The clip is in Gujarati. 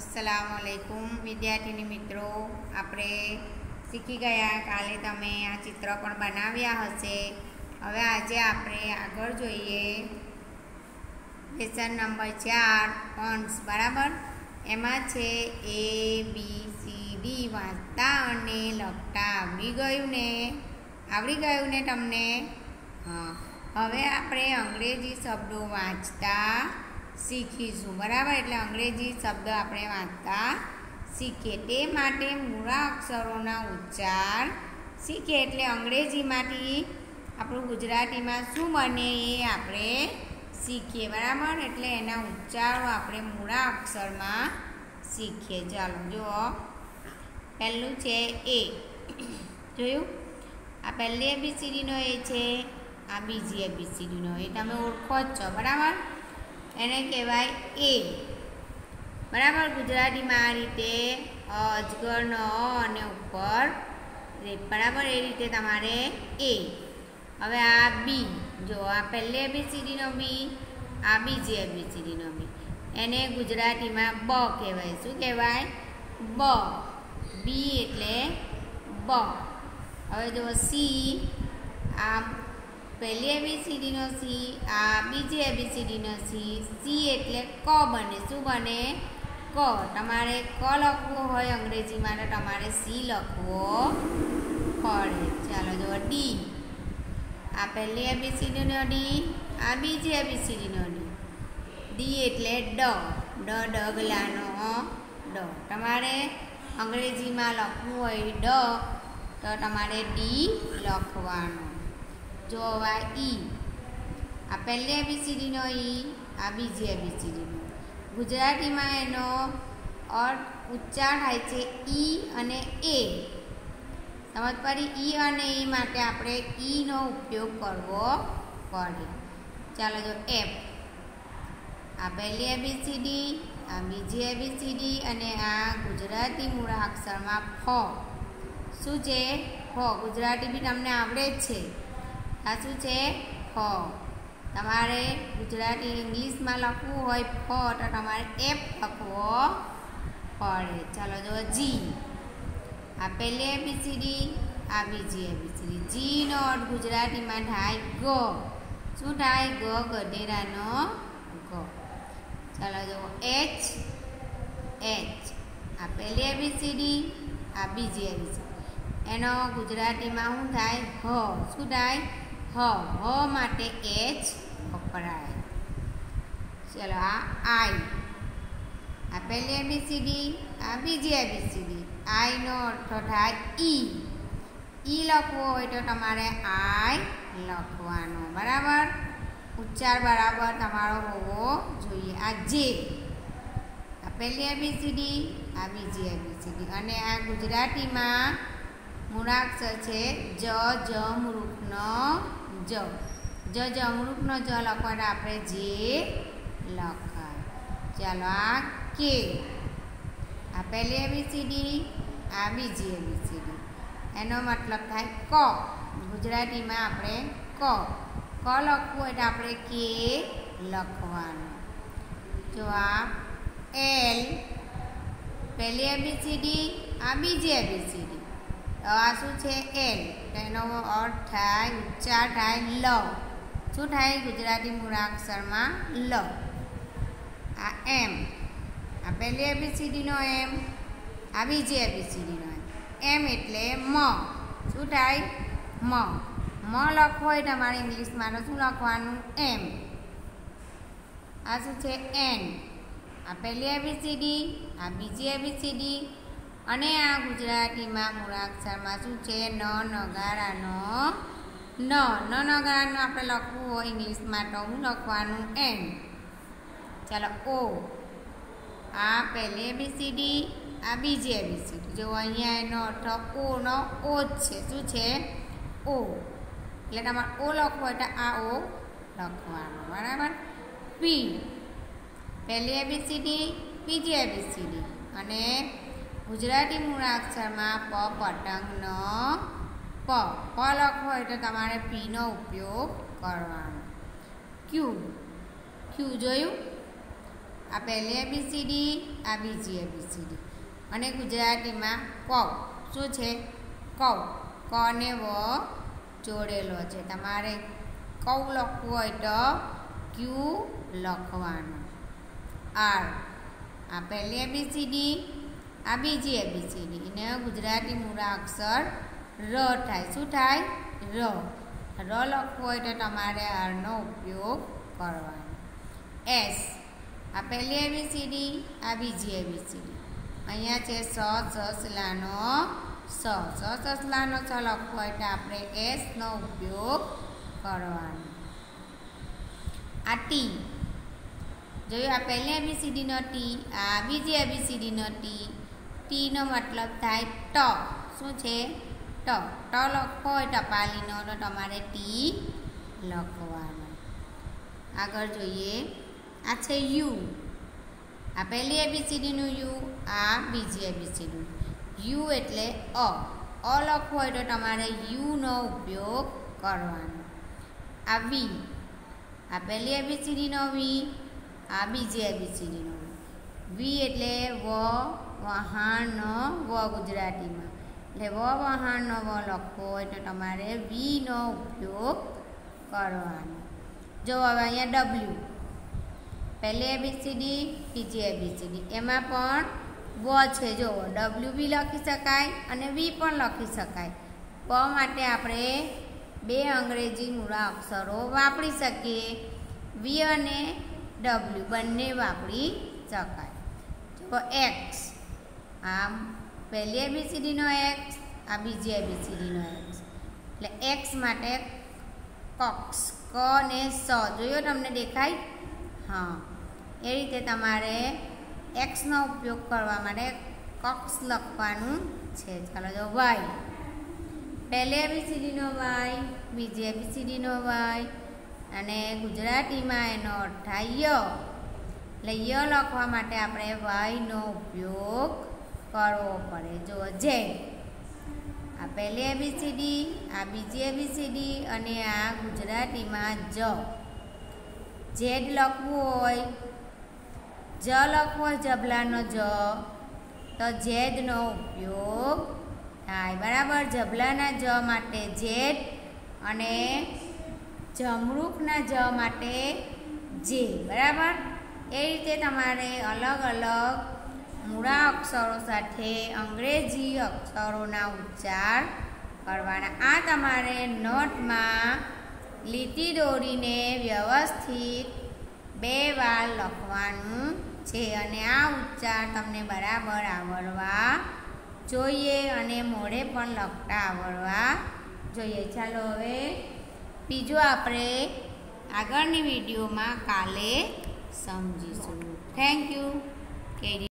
અસલામુઅલૈકુમ વિદ્યાર્થીની મિત્રો. આપણે શીખી ગયા કાલે તમે આ ચિત્ર પણ બનાવ્યા હશે. હવે આજે આપણે આગળ જોઈએ. લેસન નંબર ચાર પોન્ટ્સ બરાબર? એમાં છે એ બી સી ડી વાંચતા અને લખતા. આવડી ગયું ને? આવડી ગયું ને તમને? હા. હવે આપણે અંગ્રેજી શબ્દો વાંચતા. શીખીશું. બરાબર? એટલે અંગ્રેજી શબ્દ આપણે વાંચતા શીખીએ. તે માટે મૂળા અક્ષરોના ઉચ્ચાર શીખીએ. એટલે અંગ્રેજીમાંથી આપણું ગુજરાતીમાં શું બને એ આપણે શીખીએ. બરાબર? એટલે એના ઉચ્ચારો આપણે મૂળા અક્ષરમાં શીખીએ. ચાલો, જુઓ. પહેલું છે એ. જોયું? આ પહેલી એબીસીડીનો એ છે, આ બીજી એબીસીડીનો એ. તમે ઓળખો જ છો. બરાબર? એને કહેવાય એ. બરાબર? ગુજરાતીમાં આ રીતે અજગરનો અને ઉપર બરાબર? એ રીતે તમારે એ. હવે આ બી જો આ પહેલી એબીસીડીનો બી આ બીજી એબીસીડીનો બી એને ગુજરાતીમાં બ કહેવાય. શું કહેવાય? બ. બી એટલે બ. હવે જો સી આ પહેલી એબીસીડીનો સી આ બીજી એબીસીડીનો સી સી એટલે ક બને. શું બને? ક. તમારે ક લખવું હોય અંગ્રેજીમાં તો તમારે સી લખવો પડે. ચાલો જો ડી આ પહેલી એબીસીડીનો ડી આ બીજી એબીસીડીનો ડી ડી એટલે ડ. ડ, ડગલાનો ડ. તમારે અંગ્રેજીમાં લખવું હોય ડ, તો તમારે ડી લખવાનું. જો આ ઈ. આ પહેલી એબીસીડીનો ઈ, આ બીજી એબીસીડીનો ગુજરાતીમાં એનો અર્થ ઉચ્ચાર થાય છે ઈ અને એ. સમજ પડી? ઈ અને એ માટે આપણે ઈનો ઉપયોગ કરવો પડે. ચાલો જો એફ. આ પહેલી એબીસીડી આ બીજી એબીસીડી અને આ ગુજરાતી મૂળાક્ષરમાં ફ. શું છે? ફ. ગુજરાતી બી તમને આવડે જ છે. આ શું છે ફ તમારે ગુજરાતી ઇંગ્લિશમાં લખવું હોય ફ તો તમારે એફ લખવો પડે ચાલો જો જી આ પહેલી એબીસીડી આ બીજી એબીસીડી જીનો અર્થ ગુજરાતીમાં થાય ગ શું થાય ગ ગધેરાનો ગ ચાલો જો એચ એચ આ પહેલી એબીસીડી આ બીજી એબીસીડી એનો ગુજરાતીમાં શું થાય હ શું થાય હ હ માટે એચ વપરાય. ચલો, આ આઈ આ પહેલી એબીસીડી આ બીજી એબીસીડી આઈનો અર્થ થાય ઈ ઈ લખવો હોય તો તમારે આઈ લખવાનો, બરાબર? ઉચ્ચાર બરાબર તમારો હોવો જોઈએ. આ જે આ પહેલી એબીસીડી આ બીજી એબીસીડી અને આ ગુજરાતીમાં મૂળાક્ષર છે જ જ મૃતનો જ. જ જ અમૃતનો જ લખવાના આપણે જે લખાય ચાલો આ કે. આ પહેલી એબીસીડી આ બીજી એબીસીડી એનો મતલબ થાય ક. ગુજરાતીમાં આપણે ક. ક લખવું એટલે આપણે કે લખવાનું. જો આ એલ પહેલી એબીસીડી આ બીજી એબીસીડી આ શું છે? એલ એનો અર્થ થાય, ઉચ્ચાર થાય લ. શું થાય? ગુજરાતી મૂળાક્ષરમાં લ. આ એમ આ પહેલી એબીસીડીનો એમ આ બીજી એબીસીડીનો એમ એમ એટલે મ. શું થાય? મ. મ લખવો હોય તમારે ઇંગ્લિશમાં તો શું લખવાનું? એમ આ શું છે? એન આ પહેલી એબીસીડી, આ બીજી એબીસીડી અને આ ગુજરાતીમાં મૂળાક્ષરમાં શું છે? ન નગારાનો ન. ન નગારાનો આપણે લખવું હોય ઇંગ્લિશમાં તો હું લખવાનું એન. ચાલો, ઓ. આ પહેલી એબીસીડી આ બીજી એબીસીડી જો અહીંયા એનો અર્થ ઓ નો, ઓ જ છે. શું છે? ઓ. એટલે તમારે ઓ લખવો એટલે આ ઓ લખવાનો. બરાબર? પી. પહેલી એબીસીડી બીજી એબીસીડી અને ગુજરાતી મૂળાક્ષરમાં પ પતંગનો પ. પ લખવો હોય તો તમારે પીનો ઉપયોગ કરવાનો. ક્યુ ક્યુ જોયું? આ પહેલી એબીસીડી આ બીજી એબીસીડી અને ગુજરાતીમાં કવ. શું છે? કવ. ક ને વ જોડેલો છે. તમારે કવ લખવું હોય તો ક્યુ લખવાનું. આર આ પહેલી એબીસીડી આ બીજી એબીસીડી ને. ગુજરાતી મૂળા અક્ષર ર થાય. શું થાય? ર. ર લખવું હોય તો તમારે આરનો ઉપયોગ કરવાનો. એસ. આ પહેલી એબીસીડી આ બીજી એબીસીડી અહીંયા છે સ સસલાનો સ. સ સસલાનો સ લખવો હોય તો આપણે એસનો ઉપયોગ કરવાનો. આ ટી. જોયું આ પહેલી એબીસીડીનો ટી, આ બીજી એબીસીડીનો ટી ટીનો મતલબ થાય ટ. શું છે? ટ. ટ લખો હોય ટપાલીનો તો તમારે ટી લખવાનો. આગળ જોઈએ. આ છે યુ. આ પહેલી એબીસીડીનું યુ, આ બીજી એબીસીડીનું. યુ એટલે અ. અ લખવો હોય તો તમારે યુનો ઉપયોગ કરવાનો. આ વી. આ પહેલી એબીસીડીનો વી, આ બીજી એબીસીડીનો વી એટલે વ વહાણનો વ ગુજરાતીમાં. એટલે વ વહાણનો વ લખવો હોય તો તમારે વીનો ઉપયોગ કરવાનો. જો હવે અહીંયા ડબલ્યુ પહેલી એબીસીડી બીજી એબીસીડી એમાં પણ વ છે જો ડબલ્યુ બી લખી શકાય અને વી પણ લખી શકાય. વ માટે આપણે બે અંગ્રેજી મૂળા અક્ષરો વાપરી શકીએ. વી અને ડબલ્યુ બંને વાપરી શકાય. જો એક્સ આમ પહેલી એબીસીડીનો એક્સ, આ બીજી એબીસીડીનો એક્સ. એટલે એક્સ માટે કોક્સ, ક ને સ. જોયો તમને દેખાય? હા. એ રીતે તમારે એક્સનો ઉપયોગ કરવા માટે કોક્સ લખવાનું છે. ચાલો જો વાય. પહેલી એબીસીડીનો વાય, બીજી એબીસીડીનો વાય, અને ગુજરાતીમાં એનો અર્થ થાય ય. એટલે ય લખવા માટે આપણે વાયનો ઉપયોગ કરવો પડે. જો ઝેડ આ પહેલી એબીસીડી આ બીજી એબીસીડી અને આ ગુજરાતીમાં જ. ઝેડ લખવું હોય, જ લખવો હોય, જબલાનો જ, તો ઝેડનો ઉપયોગ થાય. બરાબર? જબલાના જ માટે ઝેડ અને જમરૂખના જ માટે જે. બરાબર? એ રીતે તમારે અલગ અલગ મૂળા અક્ષરો સાથે અંગ્રેજી અક્ષરોના ઉચ્ચાર કરવાના. આ તમારે નોટમાં લીટી દોરીને વ્યવસ્થિત બે વાર લખવાનું છે અને આ ઉચ્ચાર તમને બરાબર આવડવા જોઈએ અને મોઢે પણ લખતા આવડવા જોઈએ. ચાલો હવે બીજું આપણે આગળની વિડીયોમાં કાલે સમજીશું. Thank you